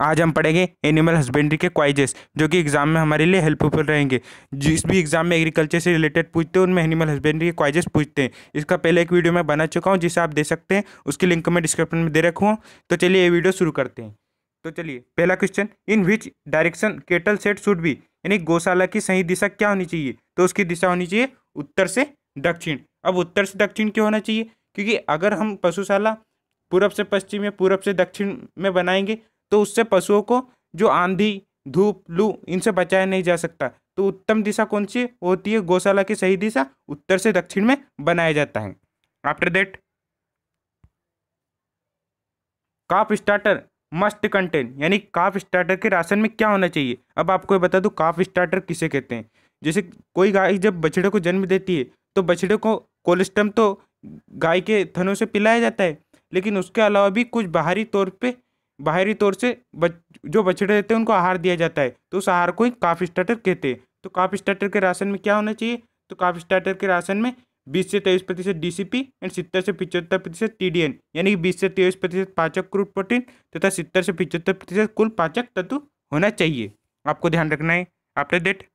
आज हम पढ़ेंगे एनिमल हस्बेंड्री के क्वाइजेस जो कि एग्ज़ाम में हमारे लिए हेल्पफुल रहेंगे। जिस भी एग्ज़ाम में एग्रीकल्चर से रिलेटेड पूछते हैं, उनमें एनिमल हस्बेंड्री के क्वाइजेस पूछते हैं। इसका पहले एक वीडियो मैं बना चुका हूँ, जिसे आप दे सकते हैं, उसकी लिंक मैं डिस्क्रिप्शन में दे रखूँ तो चलिए ये वीडियो शुरू करते हैं। तो चलिए, पहला question in which direction cattle shed should be यानी गौशाला की सही दिशा क्या होनी चाहिए? तो उसकी दिशा होनी चाहिए उत्तर से दक्षिण। अब उत्तर से दक्षिण क्यों होना चाहिए? क्योंकि अगर हम पशुशाला पूरब से पश्चिम या पूरब से दक्षिण में बनाएँगे तो उससे पशुओं को जो आंधी, धूप, लू, इनसे बचाया नहीं जा सकता। तो उत्तम दिशा कौन सी होती है? गौशाला की सही दिशा उत्तर से दक्षिण में बनाया जाता है। After that calf starter must contain यानी काफ स्टार्टर के राशन में क्या होना चाहिए? अब आपको बता दूँ काफ स्टार्टर किसे कहते हैं? जैसे कोई गाय जब बछड़े को जन्म देती है तो बछड़े को कोलेस्ट्रम तो गाय के थनों से पिलाया जाता है, लेकिन उसके अलावा भी कुछ बाहरी तौर पे बाहरी तौर से बच, जो बछड़े रहते हैं, उनको आहार दिया जाता है। तो उस आहार को ही काफ स्टार्टर कहते हैं। तो काफ स्टार्टर के राशन में क्या होना चाहिए? तो काफ स्टार्टर के राशन में बीस से तेईस प्रतिशत डीसीपी एंड सत्तर से पिचहत्तर प्रतिशत टी डी एन यानी कि बीस से तेईस प्रतिशत पाचक क्रूड प्रोटीन तथा सत्तर से पिचहत्तर प्रतिशत कुल पाचक तत्व होना चाहिए। आपको ध्यान रखना है। After that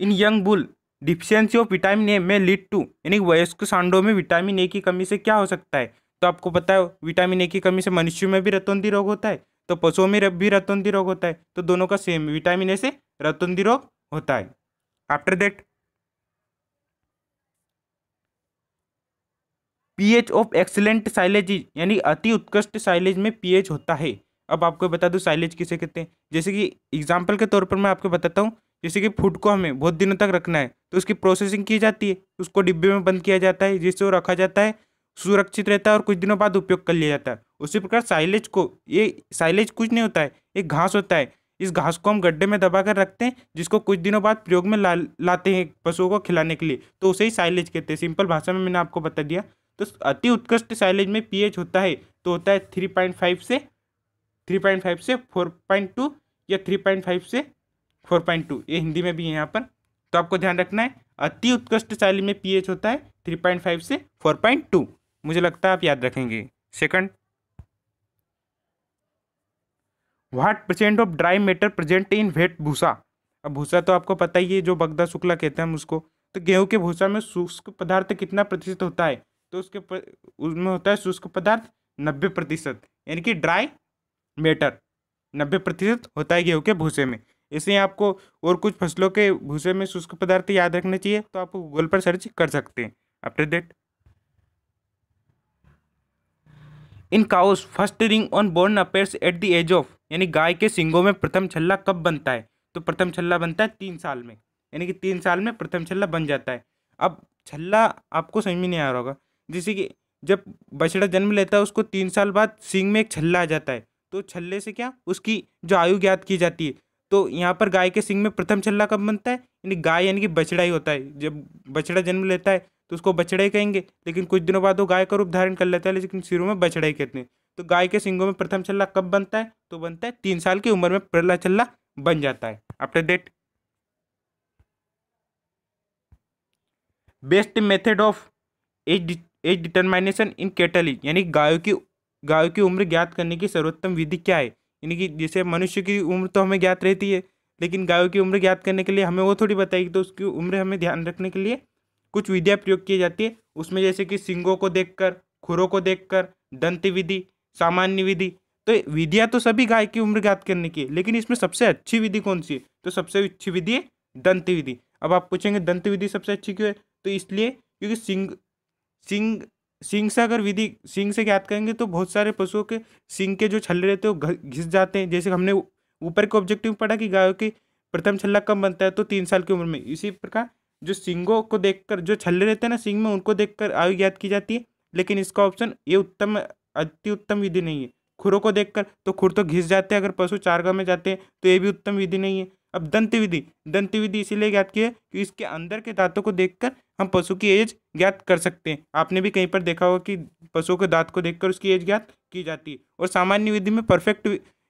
in young bull deficiency of vitamin A may lead to यानी वयस्क सांडों में विटामिन ए की कमी से क्या हो सकता है? तो आपको पता है विटामिन ए की कमी से मनुष्य में भी रतौंदी रोग होता है तो पशुओं में भी रतौंदी रोग होता है तो दोनों का सेम विटामिन ए से रतौंदी रोग होता है। After that pH of excellent silage यानी अति उत्कृष्ट साइलेज में पीएच होता है। अब आपको बता दूँ साइलेज किसे कहते हैं? जैसे कि एग्ज़ाम्पल के तौर पर मैं आपको बताता हूँ जैसे कि फ़ूड को हमें बहुत दिनों तक रखना है तो उसकी प्रोसेसिंग की जाती है, उसको डिब्बे में बंद किया जाता है, जिससे वो रखा जाता है, सुरक्षित रहता है और कुछ दिनों बाद उपयोग कर लिया जाता है। उसी प्रकार साइलेज को, ये साइलेज कुछ नहीं होता है एक घास होता है। इस घास को हम गड्ढे में दबा कर रखते हैं, जिसको कुछ दिनों बाद प्रयोग में ला, लाते हैं पशुओं को खिलाने के लिए। तो उसे ही साइलेज कहते हैं। सिंपल भाषा में मैंने आपको बता दिया। तो अति उत्कृष्ट साइलेज में पीएच होता है तो होता है थ्री पॉइंट फाइव से थ्री पॉइंट फाइव से फोर पॉइंट टू या थ्री पॉइंट फाइव से फोर पॉइंट टू, ये हिंदी में भी है यहाँ पर। तो आपको ध्यान रखना है, अति उत्कृष्ट शैली में पीएच होता है, थ्री पॉइंट फाइव से फोर पॉइंट टू। मुझे लगता है आप याद रखेंगे। Second what percent of dry matter present in wet भूसा अब भूसा तो आपको पता ही है, जो बगदा शुक्ला कहते हैं हम उसको। तो गेहूँ के भूसा में शुष्क पदार्थ कितना प्रतिशत होता है? तो उसके उसमें होता है शुष्क पदार्थ नब्बे प्रतिशत, यानी कि ड्राई मेटर नब्बे प्रतिशत होता है गेहूँ के भूसे में। इसलिए आपको और कुछ फ़सलों के भूसे में शुष्क पदार्थ याद रखने चाहिए तो आप गूगल पर सर्च कर सकते हैं। After that in cows first ring on horn appears at the age of यानी गाय के सिंगों में प्रथम छल्ला कब बनता है? तो प्रथम छल्ला बनता है तीन साल में, यानी कि तीन साल में प्रथम छल्ला बन जाता है। अब छल्ला आपको समझ में नहीं आ रहा होगा, जैसे कि जब बछड़ा जन्म लेता है, उसको तीन साल बाद सिंग में एक छल्ला आ जाता है तो छल्ले से क्या? उसकी जो आयु ज्ञात की जाती है तो यहाँ पर गाय के सिंग में प्रथम छल्ला कब बनता है? यानी गाय यानी कि बछड़ा ही होता है। जब बछड़ा जन्म लेता है तो उसको बछड़ा ही कहेंगे। लेकिन कुछ दिनों बाद वो गाय का रूप धारण कर लेता है, लेकिन शुरू में बछड़ा ही कहते हैं। तो गाय के सिंगों में प्रथम छल्ला कब बनता है? तो बनता है तीन साल की उम्र में पहला छल्ला बन जाता है। After that best method of age age determination in cattle यानी गायों की गायों की उम्र ज्ञात करने की सर्वोत्तम विधि क्या है? यानी कि जैसे मनुष्य की उम्र तो हमें ज्ञात रहती है, लेकिन गायों की उम्र ज्ञात करने के लिए हमें वो थोड़ी बताएगी तो उसकी उम्र हमें ध्यान रखने के लिए कुछ विधियाँ प्रयोग की जाती है। उसमें जैसे कि सिंगों को देखकर, खुरों को देखकर, दंत विधि, सामान्य विधि तो विधियाँ तो सभी गाय की उम्र ज्ञात करने की है, लेकिन इसमें सबसे अच्छी विधि कौन सी है? तो सबसे अच्छी विधि है दंत विधि। अब आप पूछेंगे, दंत विधि सबसे अच्छी क्यों है? तो इसलिए क्योंकि सिंग सिंग सिंग से अगर विधि सिंग से ज्ञात करेंगे तो बहुत सारे पशुओं के सिंग के जो छल्ले रहते हैं, वो घिस जाते हैं। जैसे हमने ऊपर के ऑब्जेक्टिव पढ़ा कि गायों की प्रथम छल्ला कब बनता है तो तीन साल की उम्र में। इसी प्रकार जो सिंगों को देखकर, जो छल्ले रहते हैं ना सिंग में, उनको देखकर आयु ज्ञात की जाती है। लेकिन इसका ऑप्शन ये उत्तम, अति उत्तम विधि नहीं है। खुरों को देखकर तो खुर तो घिस जाते हैं। अगर पशु चारगा में जाते हैं तो ये भी उत्तम विधि नहीं है। अब दंत विधि दंत विधि इसीलिए ज्ञात की है कि इसके अंदर के दांतों को देखकर हम पशु की एज ज्ञात कर सकते हैं। आपने भी कहीं पर देखा होगा कि पशुओं के दांत को देखकर उसकी एज ज्ञात की जाती है और सामान्य विधि में परफेक्ट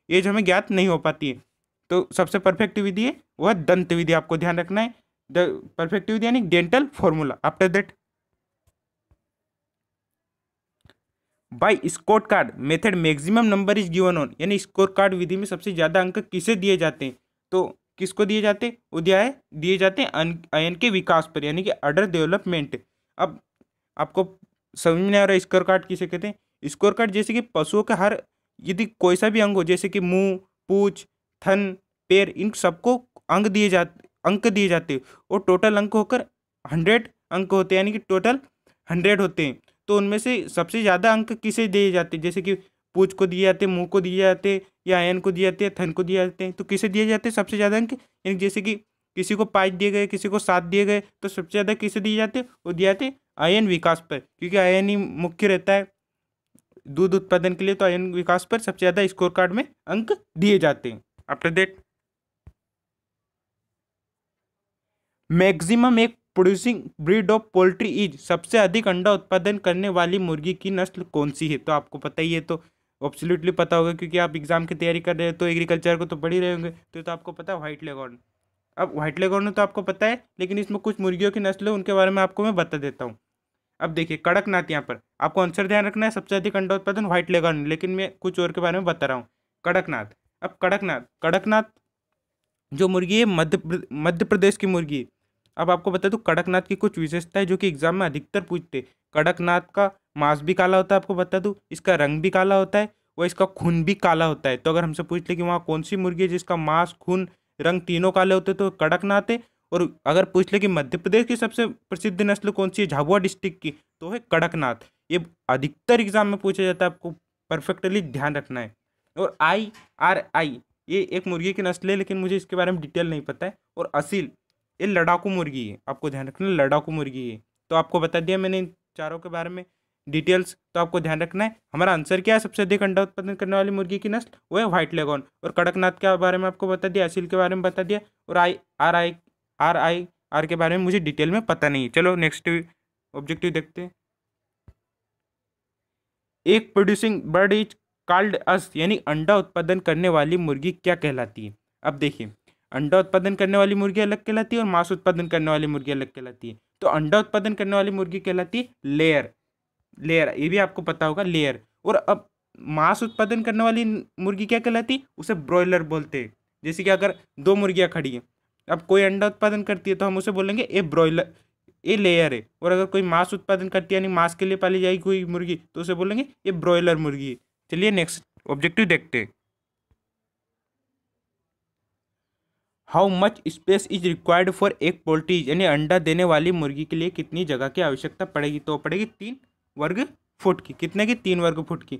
एज हमें ज्ञात नहीं हो पाती है। तो सबसे परफेक्ट विधि है, वह दंत विधि आपको ध्यान रखना है। द परफेक्ट विधि यानी dental formula. After that by score card method maximum number is given on. यानी स्कोर कार्ड विधि में सबसे ज़्यादा अंक किसे दिए जाते हैं? तो किसको दिए जाते? उद्याय दिए जाते अयन के विकास पर, यानी कि अडर डेवलपमेंट अब आपको समझ में आ रहा है स्कोर कार्ड किसे कहते हैं? स्कोर कार्ड जैसे कि पशुओं का हर, यदि कोई सा भी अंग हो, जैसे कि मुँह, पूछ, थन, पैर, इन सबको अंग दिए जाते, अंक दिए जाते और टोटल अंक होकर हंड्रेड अंक होते हैं, यानी कि टोटल हंड्रेड होते हैं। तो उनमें से सबसे ज़्यादा अंक किसे दिए जाते जैसे कि पूछ को दिए जाते, मुँह को दिए जाते हैं या आयन को दिए जाते हैं थन को दिए जाते हैं तो किसे दिए जाते हैं सबसे ज़्यादा अंक? यानी जैसे कि किसी को पाँच दिए गए, किसी को सात दिए गए तो सबसे ज़्यादा किसे दिए जाते? हैं वो दिए जाते आयन विकास पर, क्योंकि आयन ही मुख्य रहता है दूध उत्पादन के लिए तो आयन विकास पर सबसे ज़्यादा स्कोर कार्ड में अंक दिए जाते हैं। After that maximum egg producing breed of poultry is सबसे अधिक अंडा उत्पादन करने वाली मुर्गी की नस्ल कौन सी है? तो आपको पता ही है तो ऑब्सोल्युटली पता होगा क्योंकि आप एग्ज़ाम की तैयारी कर रहे हैं तो एग्रीकल्चर को तो पढ़ ही रहे होंगे। तो, तो आपको पता है व्हाइट लेगॉर्न अब व्हाइट लेगॉर्न तो आपको पता है लेकिन इसमें कुछ मुर्गियों की नस्ल है उनके बारे में आपको मैं बता देता हूँ। अब देखिए कड़कनाथ यहाँ पर। आपको आंसर ध्यान रखना है सबसे अधिक अंडा उत्पादन व्हाइट लेगॉर्न लेकिन मैं कुछ और के बारे में बता रहा हूँ। कड़कनाथ अब कड़कनाथ कड़कनाथ जो मुर्गी है मध्य मध्य प्रदेश की मुर्गी। अब आपको बता दूँ, कड़कनाथ की कुछ विशेषताएँ जो कि एग्ज़ाम में अधिकतर पूछते कड़कनाथ का मांस भी काला होता है, आपको बता दूँ, इसका रंग भी काला होता है व इसका खून भी काला होता है। तो अगर हमसे पूछ ले कि वहाँ कौन सी मुर्गी है जिसका मांस, खून, रंग तीनों काले होते तो कड़कनाथ है। और अगर पूछ ले कि मध्य प्रदेश की सबसे प्रसिद्ध नस्ल कौन सी है, झाबुआ डिस्ट्रिक्ट की तो है कड़कनाथ। ये अधिकतर एग्ज़ाम में पूछा जाता है, आपको परफेक्टली ध्यान रखना है। और आई, आर आई, ये एक मुर्गी की नस्ल है, लेकिन मुझे इसके बारे में डिटेल नहीं पता है। और असील ये लड़ाकू मुर्गी है, आपको ध्यान रखना लड़ाकू मुर्गी है। तो आपको बता दिया मैंने इन चारों के बारे में डिटेल्स तो आपको ध्यान रखना है। हमारा आंसर क्या है? सबसे अधिक अंडा उत्पादन करने वाली मुर्गी की नस्ल, वो है व्हाइट लेगॉन। और कड़कनाथ के बारे में आपको बता दिया, असील के बारे में बता दिया, और I, R I R I, R के बारे में मुझे डिटेल में पता नहीं चलो नेक्स्ट ऑब्जेक्टिव देखते हैं। Egg producing bird is called as यानी अंडा उत्पादन करने वाली मुर्गी क्या कहलाती है? अब देखिए अंडा उत्पादन करने वाली मुर्गी अलग कहलाती है और मांस उत्पादन करने वाली मुर्गी अलग कहलाती है। तो अंडा उत्पादन करने वाली मुर्गी कहलाती है लेयर। लेयर, ये भी आपको पता होगा, लेयर। और अब मांस उत्पादन करने वाली मुर्गी क्या कहलाती? उसे ब्रॉयलर बोलते हैं। जैसे कि अगर दो मुर्गियाँ खड़ी हैं, अब कोई अंडा उत्पादन करती है तो हम उसे बोलेंगे ए ब्रॉयलर ये लेयर है। और अगर कोई मांस उत्पादन करती है, यानी मांस के लिए पाली जाएगी कोई मुर्गी तो उसे बोलेंगे ये ब्रॉयलर मुर्गी। चलिए नेक्स्ट ऑब्जेक्टिव देखते हैं। How much space is required for एक पोल्ट्री यानी अंडा देने वाली मुर्गी के लिए कितनी जगह की आवश्यकता पड़ेगी? तो पड़ेगी तीन वर्ग फुट की। कितने की? तीन वर्ग फुट की।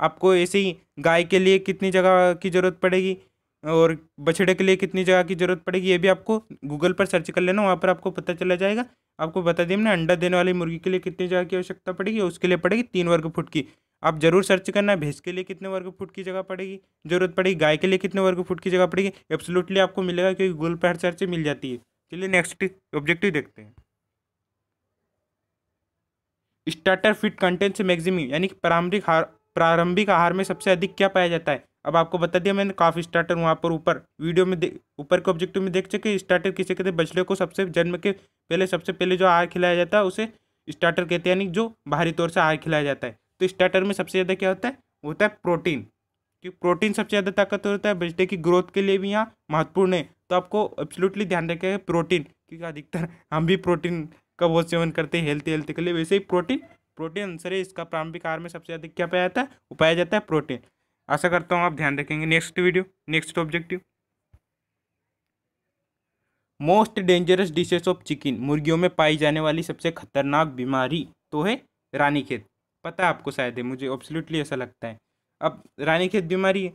आपको ऐसे ही गाय के लिए कितनी जगह की ज़रूरत पड़ेगी? और बछड़े के लिए कितनी जगह की ज़रूरत पड़ेगी? ये भी आपको गूगल पर सर्च कर लेना, वहाँ पर आपको पता चला जाएगा। आपको बता दिया हमने, अंडा देने वाली मुर्गी के लिए कितनी जगह की आवश्यकता पड़ेगी? उसके लिए पड़ेगी तीन वर्ग फुट की। आप ज़रूर सर्च करना भैंस के लिए कितने वर्ग फुट की जगह पड़ेगी? ज़रूरत पड़ेगी, गाय के लिए कितने वर्ग फुट की जगह पड़ेगी? एब्सोल्युटली आपको मिलेगा क्योंकि गूगल पर हर सर्च मिल जाती है। चलिए नेक्स्ट ऑब्जेक्टिव देखते हैं। स्टार्टर फिट कंटेंट से मैक्सिमी यानी कि प्रारंभिक हार, प्रारंभिक आहार में सबसे अधिक क्या पाया जाता है? अब आपको बता दिया मैंने काफ़ी स्टार्टर वहाँ पर ऊपर वीडियो में ऊपर के ऑब्जेक्टिव में देख सके स्टार्टर किसे कहते हैं? बछड़े को सबसे, जन्म के पहले सबसे पहले जो आहार खिलाया जाता है, उसे स्टार्टर कहते हैं, यानी जो बाहरी तौर से आहार खिलाया जाता है। तो स्टार्टर में सबसे ज़्यादा क्या होता है? होता है प्रोटीन क्योंकि प्रोटीन सबसे ज़्यादा ताकतवर होता है बछड़े की ग्रोथ के लिए भी यहाँ महत्वपूर्ण है। तो आपको एब्सोल्युटली ध्यान रखेगा प्रोटीन क्योंकि अधिकतर हम भी प्रोटीन का बहुत सेवन करते हैं हेल्थी हेल्थी के लिए। वैसे ही प्रोटीन प्रोटीन आंसर है, इसका प्रारंभिक आहार में सबसे अधिक क्या पाया जाता है? वो पाया जाता है प्रोटीन आशा करता हूँ आप ध्यान रखेंगे। Next video next objective most dangerous diseases of chicken मुर्गियों में पाई जाने वाली सबसे खतरनाक बीमारी तो है रानीखेत। पता है आपको शायद है, मुझे ऑब्सोल्युटली ऐसा लगता है। अब रानी खेत बीमारी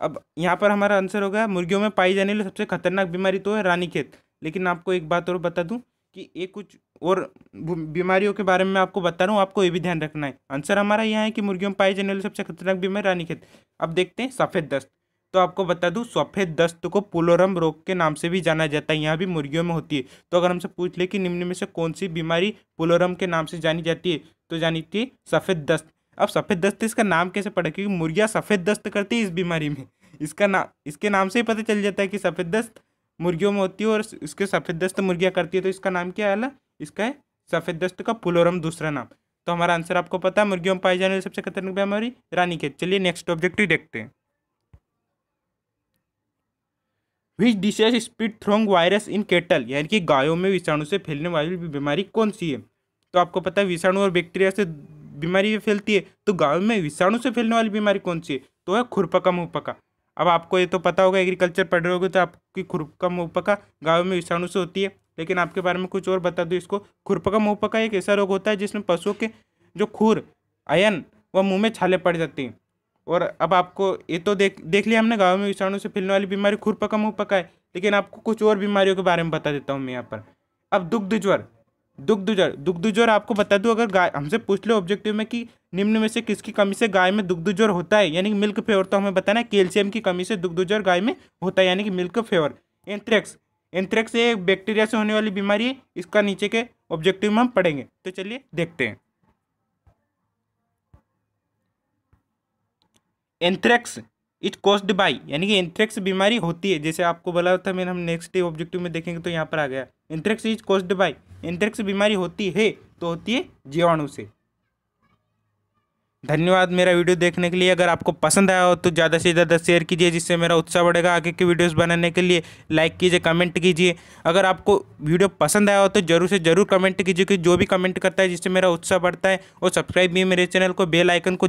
अब यहाँ पर हमारा आंसर होगा, मुर्गियों में पाई जाने वाली सबसे खतरनाक बीमारी तो है रानी खेत। लेकिन आपको एक बात और बता दूँ कि ये कुछ और बीमारियों के बारे में आपको बता रहा हूँ, आपको ये भी ध्यान रखना है। आंसर हमारा यह है कि मुर्गियों में पाई जाने वाली सबसे खतरनाक बीमारी रानी खेत। अब देखते हैं, सफ़ेद दस्त। तो आपको बता दूँ, सफ़ेद दस्त को पुलोरम रोग के नाम से भी जाना जाता है। यहाँ भी मुर्गियों में होती है। तो अगर हमसे पूछ ले कि निम्न में से कौन सी बीमारी पुलोरम के नाम से जानी जाती है तो जानी थी सफ़ेद दस्त। अब सफ़ेद दस्त इसका नाम कैसे पड़ा क्योंकि मुर्गियाँ सफ़ेद दस्त करती है इस बीमारी में। इसका नाम इसके नाम से ही पता चल जाता है कि सफ़ेद दस्त मुर्गियों में होती है और इसके सफ़ेद दस्त मुर्गियाँ करती है। तो इसका नाम क्या है इसका है सफ़ेद दस्त का पुलोरम दूसरा नाम। तो हमारा आंसर आपको पता है, मुर्गियों में पाई जाने वाली सबसे खतरनाक बीमारी रानी खेत। चलिए नेक्स्ट ऑब्जेक्टिव देखते हैं। Which diseases spread through virus in cattle यानी कि गायों में विषाणु से फैलने वाली बीमारी कौन सी है? तो आपको पता है विषाणु और बैक्टीरिया से बीमारी फैलती है। तो गायों में विषाणु से फैलने वाली बीमारी कौन सी है? तो है खुरपका मुहपका। अब आपको ये तो पता होगा एग्रीकल्चर पढ़ रहे होगे तो आपकी खुरपका मुहपका गायों में विषाणु से होती है। लेकिन आपके बारे में कुछ और बता दो इसको। खुरपका मुहपका एक ऐसा रोग होता है जिसमें पशुओं के जो खुर, अयन व मुँह में छाले पड़ जाती हैं। और अब आपको ये तो देख देख लिया हमने गाँव में विषाणु से फैलने वाली बीमारी खुर पका मुँह पका है। लेकिन आपको कुछ और बीमारियों के बारे में बता देता हूँ मैं यहाँ पर। अब दुग्ध ज्वर दुग्ध ज्वर दुग्ध ज्वर आपको बता दूँ, अगर गाय, हमसे पूछ लो ऑब्जेक्टिव में कि निम्न में से किसकी कमी से गाय में दुग्ध ज्वर होता है, यानी कि मिल्क फेवर तो हमें बताना है कैल्शियम की कमी से दुग्ध ज्वर गाय में होता है, यानी कि मिल्क फेवर एंथ्रेक्स एंथ्रेक्स एक बैक्टीरिया से होने वाली बीमारी है, इसका नीचे के ऑब्जेक्टिव में हम पढ़ेंगे। तो चलिए देखते हैं। एंथ्रेक्स इट कॉस्ड बाई यानी कि एंथ्रेक्स बीमारी होती है। जैसे आपको बोला था मैंने, हम नेक्स्ट डे ऑब्जेक्टिव में देखेंगे तो यहाँ पर आ गया। Anthrax is caused by anthrax बीमारी होती है तो होती है जीवाणु से। धन्यवाद मेरा वीडियो देखने के लिए। अगर आपको पसंद आया हो तो ज़्यादा से ज़्यादा शेयर कीजिए, जिससे मेरा उत्साह बढ़ेगा आगे की वीडियोस बनाने के लिए। लाइक कीजिए कमेंट कीजिए। अगर आपको वीडियो पसंद आया हो तो ज़रूर से ज़रूर कमेंट कीजिए कि जो भी कमेंट करता है, जिससे मेरा उत्साह बढ़ता है। और सब्सक्राइब भी मेरे चैनल को बेल आइकन को।